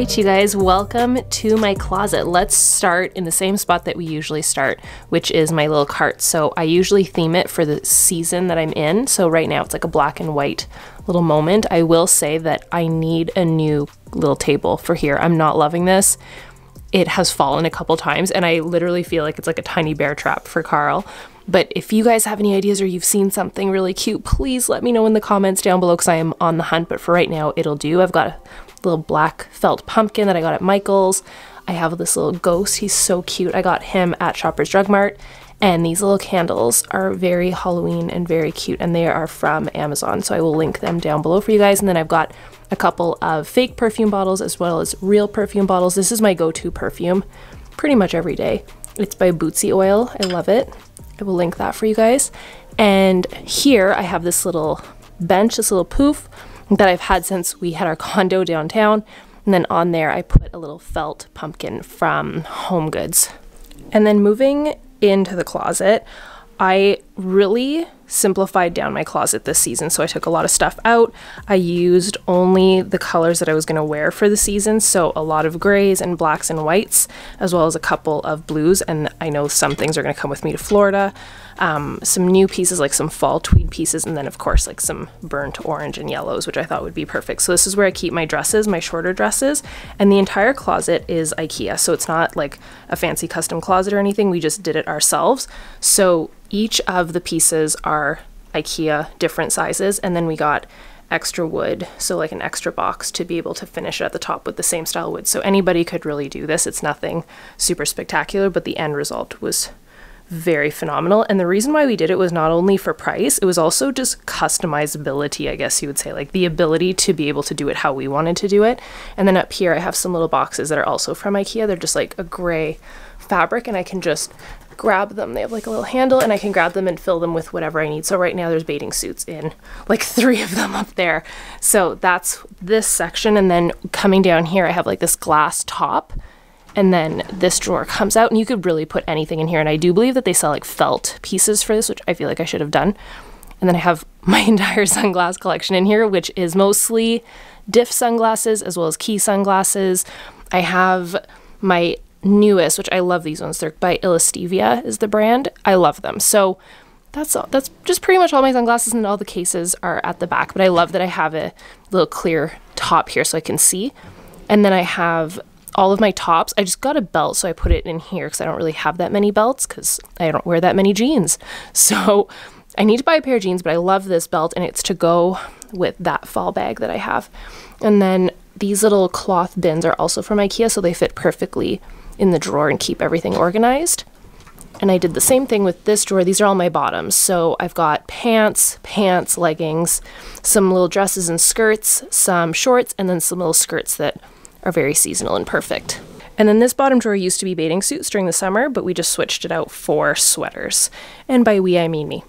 Right, you guys, welcome to my closet. Let's start in the same spot that we usually start, which is my little cart. So I usually theme it for the season that I'm in. So right now it's like a black and white little moment. I will say that I need a new little table for here. I'm not loving this. It has fallen a couple times and I literally feel like it's like a tiny bear trap for Carl. But if you guys have any ideas or you've seen something really cute, please let me know in the comments down below because I am on the hunt. But for right now, it'll do. I've got a little black felt pumpkin that I got at Michael's. I have this little ghost. He's so cute. I got him at Shoppers Drug Mart. And these little candles are very Halloween and very cute, and they are from Amazon. So I will link them down below for you guys. And then I've got a couple of fake perfume bottles as well as real perfume bottles. This is my go to perfume pretty much every day. It's by Bootzie Oil. I love it. I will link that for you guys. And here I have this little bench, this little poof that I've had since we had our condo downtown. And then on there, I put a little felt pumpkin from Home Goods. And then moving into the closet, I really simplified down my closet this season. So I took a lot of stuff out. I used only the colors that I was going to wear for the season. So a lot of grays and blacks and whites, as well as a couple of blues. And I know some things are going to come with me to Florida. Um, some new pieces, like some fall tweed pieces, and then, of course, like some burnt orange and yellows, which I thought would be perfect. So, this is where I keep my dresses, my shorter dresses, and the entire closet is IKEA. So, it's not like a fancy custom closet or anything. We just did it ourselves. So, each of the pieces are IKEA different sizes, and then we got extra wood, so like an extra box to be able to finish it at the top with the same style wood. So anybody could really do this. It's nothing super spectacular, but the end result was very phenomenal. And the reason why we did it was not only for price, it was also just customizability, I guess you would say, like the ability to be able to do it how we wanted to do it. And then up here, I have some little boxes that are also from IKEA. They're just like a gray fabric, and I can just grab them. They have like a little handle, and I can grab them and fill them with whatever I need. So right now, there's bathing suits in like three of them up there. So that's this section. And then coming down here, I have like this glass top and then this drawer comes out and you could really put anything in here. And i do believe that they sell like felt pieces for this which i feel like i should have done. And then i have my entire sunglass collection in here which is mostly diff sunglasses as well as Quay sunglasses. I have my newest which i love these ones. They're by Illesteva is the brand. I love them. So that's all that's just pretty much all my sunglasses and all the cases are at the back. But i love that i have a little clear top here so i can see. And then i have all of my tops. I just got a belt, so I put it in here because I don't really have that many belts because I don't wear that many jeans. So I need to buy a pair of jeans, but I love this belt and it's to go with that fall bag that I have. And then these little cloth bins are also from IKEA, so they fit perfectly in the drawer and keep everything organized. And I did the same thing with this drawer. These are all my bottoms. So I've got pants, pants, leggings, some little dresses and skirts, some shorts, and then some little skirts that are very seasonal and perfect. And then this bottom drawer used to be bathing suits during the summer, but we just switched it out for sweaters. And by we, I mean me.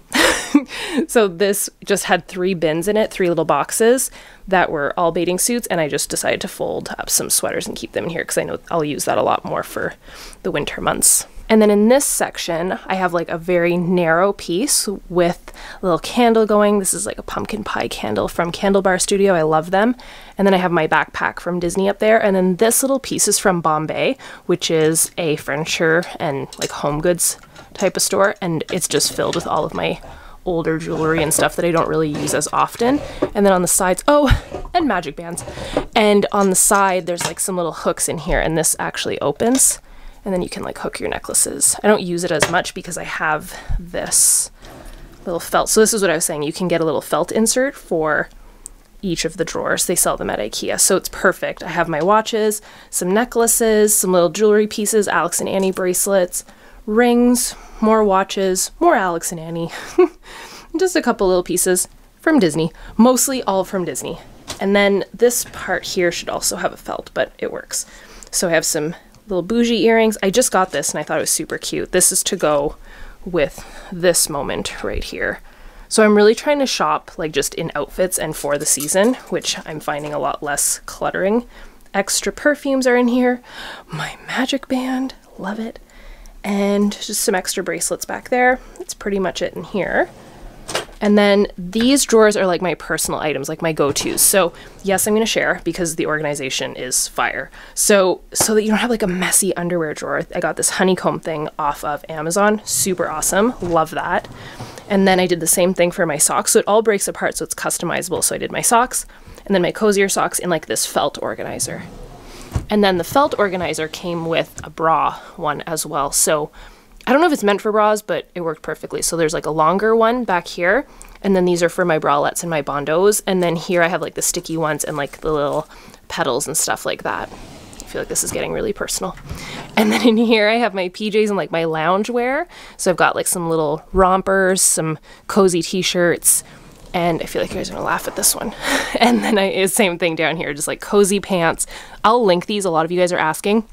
so this just had three bins in it, three little boxes that were all bathing suits, and I just decided to fold up some sweaters and keep them in here because I know I'll use that a lot more for the winter months. And then in this section, I have like a very narrow piece with a little candle going. This is like a pumpkin pie candle from Candle Bar Studio. I love them. And then I have my backpack from Disney up there. And then this little piece is from Bombay, which is a furniture and like home goods type of store. And it's just filled with all of my older jewelry and stuff that I don't really use as often. And then on the sides, oh, and magic bands. And on the side, there's like some little hooks in here, and this actually opens and then you can like hook your necklaces. I don't use it as much because I have this little felt. So this is what I was saying. You can get a little felt insert for each of the drawers. They sell them at IKEA. So it's perfect. I have my watches, some necklaces, some little jewelry pieces, Alex and Ani bracelets, rings, more watches, more Alex and Ani, Just a couple little pieces from Disney, mostly all from Disney. And then this part here should also have a felt, but it works. So I have some little bougie earrings. I just got this and I thought it was super cute. This is to go with this moment right here. So I'm really trying to shop like just in outfits and for the season, which I'm finding a lot less cluttering. Extra perfumes are in here. My magic band, love it. And just some extra bracelets back there. That's pretty much it in here. And then these drawers are like my personal items, like my go-tos. So yes, I'm gonna share because the organization is fire. So so that you don't have like a messy underwear drawer, I got this honeycomb thing off of Amazon. Super awesome. Love that. And then I did the same thing for my socks. So it all breaks apart so it's customizable. So I did my socks and then my cozier socks in like this felt organizer. And then the felt organizer came with a bra one as well. So I don't know if it's meant for bras, but it worked perfectly. So there's like a longer one back here, and then these are for my bralettes and my bandeaus. And then here I have like the sticky ones and like the little petals and stuff like that. I feel like this is getting really personal. And then in here I have my PJs and like my lounge wear. So I've got like some little rompers, some cozy t-shirts, and I feel like you guys are gonna laugh at this one. and then I same thing down here, just like cozy pants. I'll link these. A lot of you guys are asking.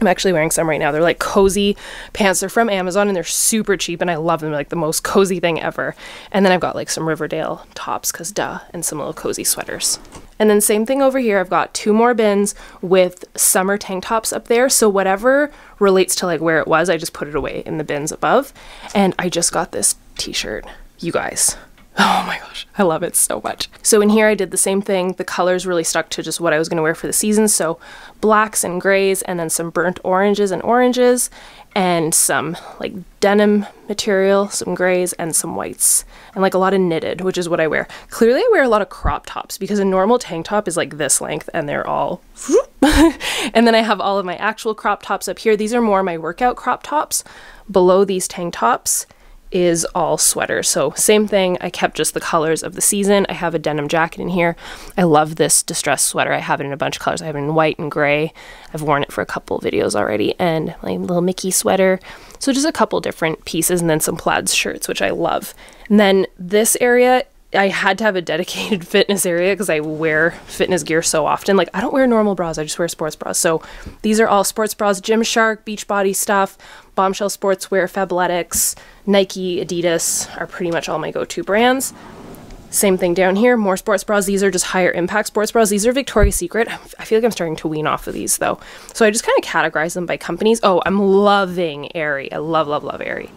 I'm actually wearing some right now. They're like cozy pants. They're from Amazon and they're super cheap and I love them. They're like the most cozy thing ever. And then I've got like some Riverdale tops because duh, and some little cozy sweaters. And then same thing over here. I've got two more bins with summer tank tops up there. So whatever relates to like where it was, I just put it away in the bins above. And I just got this t-shirt. You guys, Oh my gosh, I love it so much. So in here I did the same thing. The colors really stuck to just what I was to wear for the season. So blacks and grays and then some burnt oranges and oranges and some like denim material, some grays and some whites and like a lot of knitted, which is what I wear. Clearly I wear a lot of crop tops because a normal tank top is like this length and they're all and then I have all of my actual crop tops up here. These are more my workout crop tops below these tank tops is all sweaters. So same thing, I kept just the colors of the season. I have a denim jacket in here. I love this distressed sweater. I have it in a bunch of colors. I have it in white and gray. I've worn it for a couple videos already. And my little Mickey sweater. So just a couple different pieces and then some plaid shirts, which I love. And then this area I had to have a dedicated fitness area because I wear fitness gear so often. Like I don't wear normal bras, I just wear sports bras. So these are all sports bras, Gymshark, Beachbody stuff, Bombshell Sportswear, Fabletics, Nike, Adidas are pretty much all my go-to brands. Same thing down here, more sports bras. These are just higher impact sports bras. These are Victoria's Secret. I feel like I'm starting to wean off of these though. So I just kind of categorize them by companies. Oh, I'm loving Aerie. I love, love, love Aerie.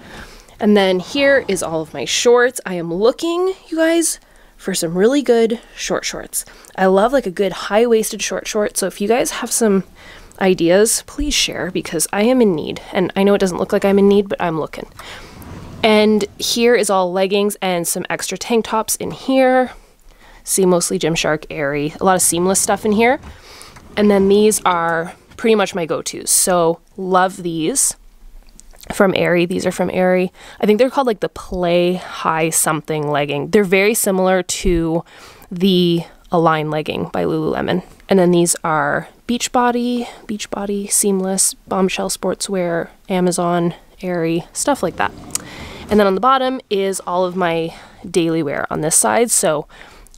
And then here is all of my shorts. I am looking, you guys, for some really good short shorts. I love like a good high-waisted short short. So if you guys have some ideas, please share because I am in need. And I know it doesn't look like I'm in need, but I'm looking. And here is all leggings and some extra tank tops in here. See mostly Gymshark, Aerie, a lot of seamless stuff in here. And then these are pretty much my go-tos. So love these from Aerie. These are from Aerie. I think they're called like the Play High something legging. They're very similar to the Align legging by Lululemon. And then these are Beachbody, Beachbody, Seamless, Bombshell Sportswear, Amazon, Aerie, stuff like that. And then on the bottom is all of my daily wear on this side. So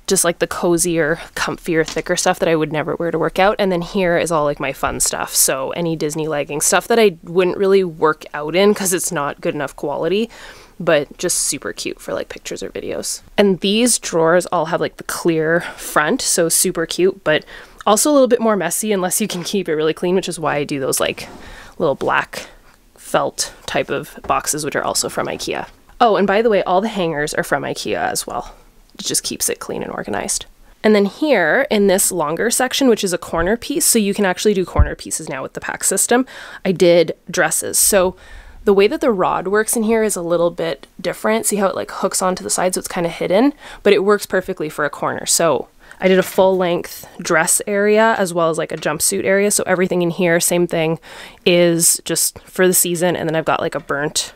just like the cozier, comfier, thicker stuff that I would never wear to work out. And then here is all like my fun stuff. So any Disney leggings, stuff that I wouldn't really work out in because it's not good enough quality, but just super cute for like pictures or videos. And these drawers all have like the clear front, so super cute, but also a little bit more messy unless you can keep it really clean, which is why I do those like little black felt type of boxes, which are also from IKEA. Oh, and by the way, all the hangers are from IKEA as well. It just keeps it clean and organized. And then here in this longer section, which is a corner piece, so you can actually do corner pieces now with the Pax system, I did dresses. So the way that the rod works in here is a little bit different. See how it like hooks onto the side so it's kind of hidden, but it works perfectly for a corner. So I did a full length dress area as well as like a jumpsuit area. So everything in here, same thing, is just for the season. And then I've got like a burnt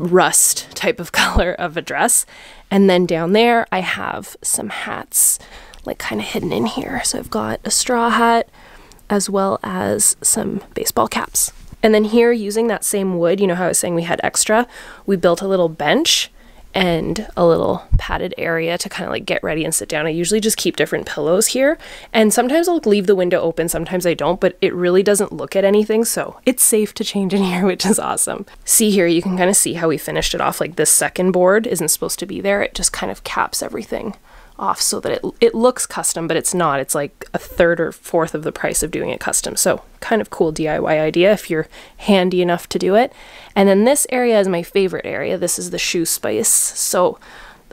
rust type of color of a dress. And then down there, I have some hats like kind of hidden in here. So I've got a straw hat as well as some baseball caps. And then here, using that same wood, you know how I was saying we had extra, we built a little bench and a little padded area to kind of like get ready and sit down. I usually just keep different pillows here, and sometimes I'll leave the window open, sometimes I don't, but it really doesn't look at anything, so it's safe to change in here, which is awesome. See here, you can kind of see how we finished it off. Like this second board isn't supposed to be there, it just kind of caps everything off so that it, it looks custom, but it's not. It's like a third or fourth of the price of doing it custom. So kind of cool DIY idea if you're handy enough to do it. And then this area is my favorite area. This is the shoe space. So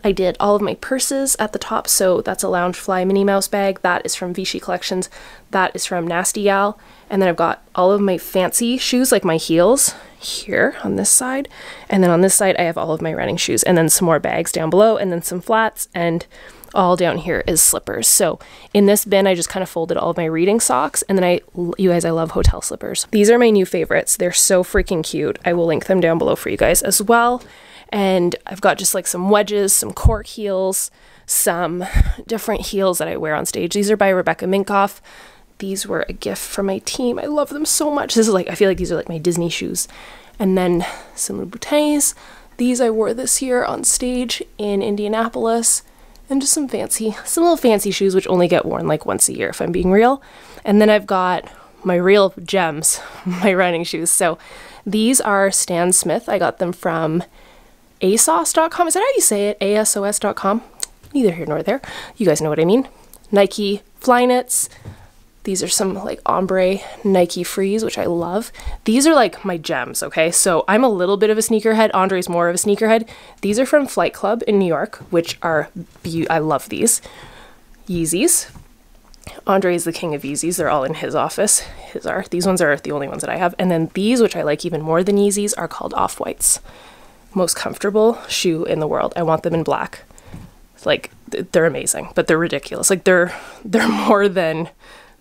I did all of my purses at the top. So that's a Loungefly Minnie Mouse bag. That is from Vici Collections. That is from Nasty Gal. And then I've got all of my fancy shoes, like my heels here on this side. And then on this side, I have all of my running shoes and then some more bags down below and then some flats and all down here is slippers. So in this bin, I just kind of folded all of my reading socks. And then I, you guys, I love hotel slippers. These are my new favorites. They're so freaking cute. I will link them down below for you guys as well. And I've got just like some wedges, some cork heels, some different heels that I wear on stage. These are by Rebecca Minkoff. These were a gift from my team. I love them so much. This is like, I feel like these are like my Disney shoes. And then some Louboutins. These I wore this year on stage in Indianapolis. And just some fancy, some little fancy shoes, which only get worn like once a year, if I'm being real. And then I've got my real gems, my running shoes. So these are Stan Smith. I got them from asos.com. Is that how you say it? asos.com? Neither here nor there. You guys know what I mean. Nike Flyknits. These are some like ombre Nike Frees, which I love. These are like my gems, okay? So I'm a little bit of a sneakerhead. Andre's more of a sneakerhead. These are from Flight Club in New York, which are, be- I love these. Yeezys. Andre is the king of Yeezys. They're all in his office. His are. These ones are the only ones that I have. And then these, which I like even more than Yeezys, are called Off Whites most comfortable shoe in the world. I want them in black. Like they're amazing, but they're ridiculous. Like they're they're more than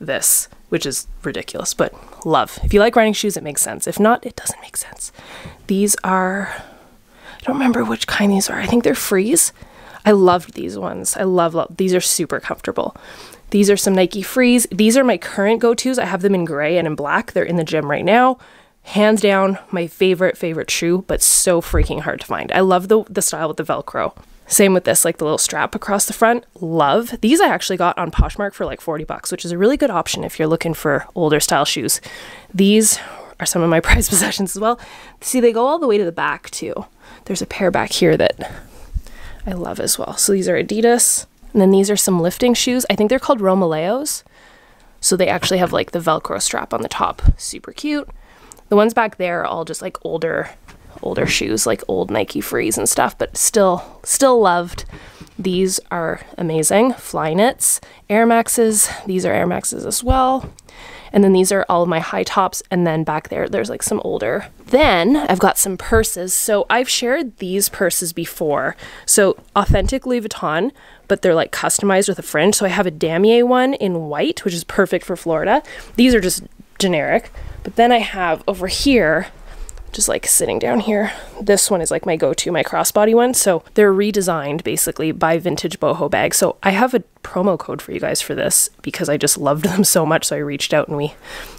this, which is ridiculous, but love. If you like running shoes, it makes sense. If not, it doesn't make sense. These are I don't remember which kind these are. I think they're Frees. I loved these ones. I love, love these are super comfortable. These are some Nike Frees. These are my current go-tos. I have them in gray and in black. They're in the gym right now hands down my favorite favorite shoe but so freaking hard to find i love the, the style with the velcro same with this like the little strap across the front. Love. These i actually got on poshmark for like 40 bucks which is a really good option if you're looking for older style shoes. These are some of my prized possessions as well. See they go all the way to the back too. There's a pair back here that i love as well. So these are adidas and then these are some lifting shoes. I think they're called romaleos. So they actually have like the velcro strap on the top. Super cute. The ones back there are all just like older older shoes, like old Nike Frees and stuff, but still still loved. These are amazing. Flyknits, Air Maxes. These are Air Maxes as well. And then these are all of my high tops. And then back there, there's like some older. Then I've got some purses. So I've shared these purses before. So authentic Louis Vuitton, but they're like customized with a fringe. So I have a damier one in white, which is perfect for Florida. These are just generic. But then I have over here, just like sitting down here, this one is like my go-to, my crossbody one. So they're redesigned basically by Vintage Boho Bag. So I have a promo code for you guys for this because I just loved them so much. So I reached out and we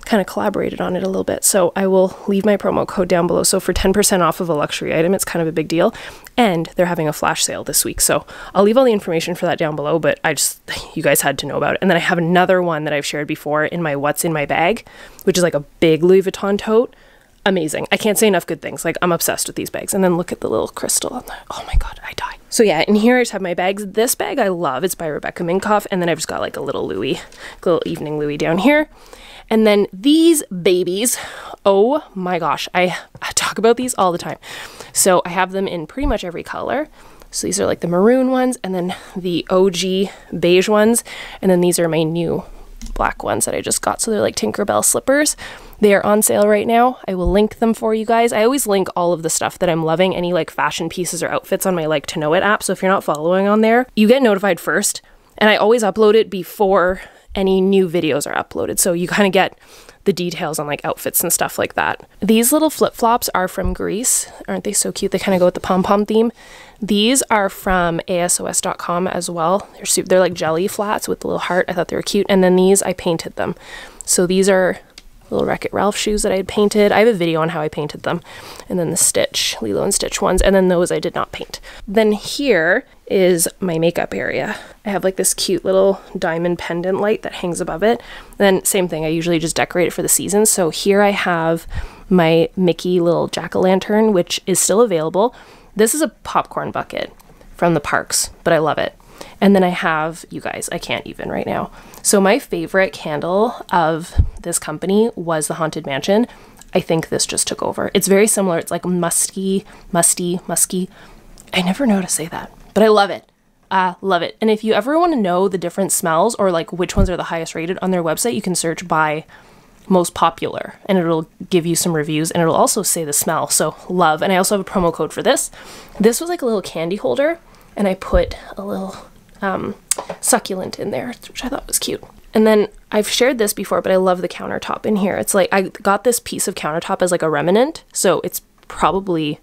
kind of collaborated on it a little bit. So I will leave my promo code down below. So for 10% off of a luxury item, it's kind of a big deal. And they're having a flash sale this week. So I'll leave all the information for that down below, but I just, you guys had to know about it. And then I have another one that I've shared before in my What's in My Bag, which is like a big Louis Vuitton tote amazing. I can't say enough good things. Like I'm obsessed with these bags. And then look at the little crystal. On the oh my god, I die. So yeah, and here I just have my bags. This bag I love. It's by Rebecca Minkoff. And then I've just got like a little Louis, little evening Louis down here. And then these babies, oh my gosh, I, I talk about these all the time. So I have them in pretty much every color. So these are like the maroon ones and then the OG beige ones. And then these are my new black ones that I just got. So they're like Tinkerbell slippers. They are on sale right now. I will link them for you guys. I always link all of the stuff that I'm loving, any like fashion pieces or outfits on my like to know it app. So if you're not following on there, you get notified first. And I always upload it before any new videos are uploaded. So you kind of get the details on like outfits and stuff like that. These little flip flops are from Greece. Aren't they so cute? They kind of go with the pom pom theme. These are from ASOS.com as well. They're super, they're like jelly flats with the little heart. I thought they were cute. And then these, I painted them. So these are little Wreck-It Ralph shoes that I had painted. I have a video on how I painted them. And then the Stitch, Lilo and Stitch ones. And then those I did not paint. Then here is my makeup area. I have like this cute little diamond pendant light that hangs above it. Then same thing, I usually just decorate it for the season. So here I have my Mickey little jack-o'-lantern, which is still available. This is a popcorn bucket from the parks, but I love it. And then I have, you guys, I can't even right now. So my favorite candle of this company was the Haunted Mansion. I think this just took over. It's very similar. It's like musky, musty, musky. I never know how to say that but I love it. I love it. And if you ever want to know the different smells or like which ones are the highest rated on their website, you can search by most popular and it'll give you some reviews and it'll also say the smell. So love. And I also have a promo code for this. This was like a little candy holder and I put a little um, succulent in there, which I thought was cute. And then I've shared this before, but I love the countertop in here. It's like I got this piece of countertop as like a remnant, so it's probably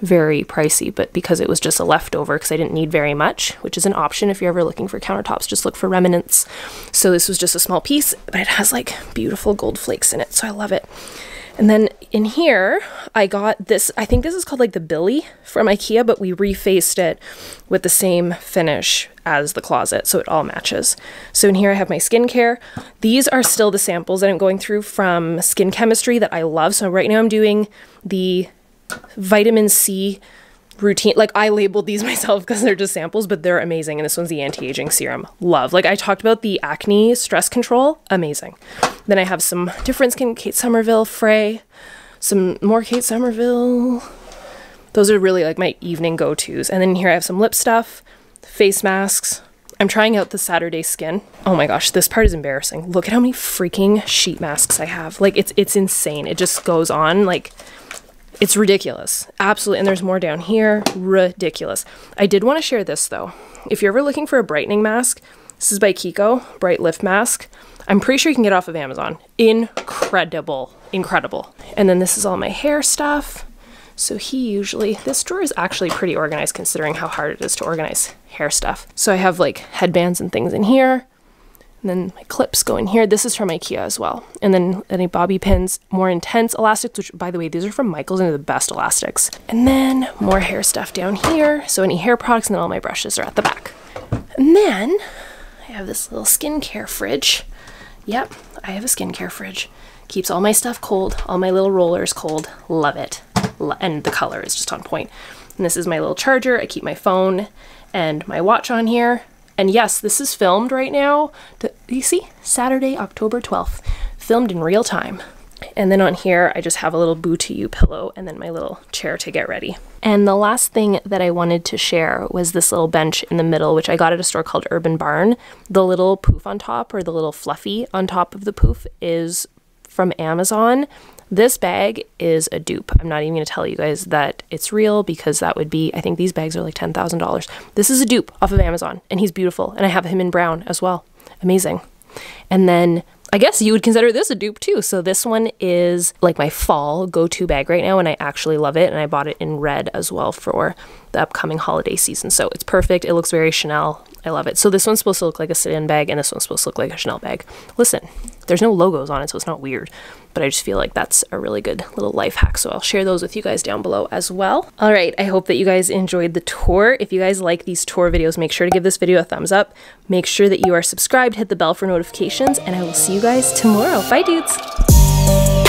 very pricey, but because it was just a leftover, because I didn't need very much, which is an option if you're ever looking for countertops, just look for remnants. So this was just a small piece, but it has like beautiful gold flakes in it, so I love it. And then in here, I got this, I think this is called like the Billy from Ikea, but we refaced it with the same finish as the closet, so it all matches. So in here I have my skincare. These are still the samples that I'm going through from Skin Chemistry that I love. So right now I'm doing the vitamin C routine. Like I labeled these myself because they're just samples, but they're amazing. And this one's the anti-aging serum. Love. Like I talked about the acne stress control. Amazing. Then I have some different skin, Kate Somerville, Frey, some more Kate Somerville. Those are really like my evening go-tos. And then here I have some lip stuff, face masks. I'm trying out the Saturday Skin. Oh my gosh, this part is embarrassing. Look at how many freaking sheet masks I have. Like it's it's insane. It just goes on like it's ridiculous. Absolutely. And there's more down here. Ridiculous. I did want to share this though. If you're ever looking for a brightening mask, this is by Kiko, Bright Lift Mask. I'm pretty sure you can get off of Amazon. Incredible. Incredible. And then this is all my hair stuff. So he usually, this drawer is actually pretty organized considering how hard it is to organize hair stuff. So I have like headbands and things in here. And then my clips go in here. This is from Ikea as well. And then any bobby pins, more intense elastics, which by the way, these are from Michaels and they're the best elastics. And then more hair stuff down here. So any hair products and then all my brushes are at the back. And then I have this little skincare fridge. Yep, I have a skincare fridge. Keeps all my stuff cold, all my little rollers cold. Love it. And the color is just on point. And this is my little charger. I keep my phone and my watch on here. And yes, this is filmed right now. Do You see? Saturday, October 12th. Filmed in real time. And then on here, I just have a little boo to you pillow and then my little chair to get ready. And the last thing that I wanted to share was this little bench in the middle, which I got at a store called Urban Barn. The little poof on top or the little fluffy on top of the poof is from Amazon. This bag is a dupe. I'm not even going to tell you guys that it's real because that would be, I think these bags are like $10,000. This is a dupe off of Amazon and he's beautiful. And I have him in brown as well. Amazing. And then I guess you would consider this a dupe too. So this one is like my fall go-to bag right now and I actually love it and I bought it in red as well for the upcoming holiday season. So it's perfect. It looks very Chanel. I love it. So this one's supposed to look like a sit-in bag and this one's supposed to look like a Chanel bag. Listen, there's no logos on it so it's not weird but I just feel like that's a really good little life hack. So I'll share those with you guys down below as well. All right, I hope that you guys enjoyed the tour. If you guys like these tour videos, make sure to give this video a thumbs up. Make sure that you are subscribed, hit the bell for notifications, and I will see you guys tomorrow. Bye, dudes.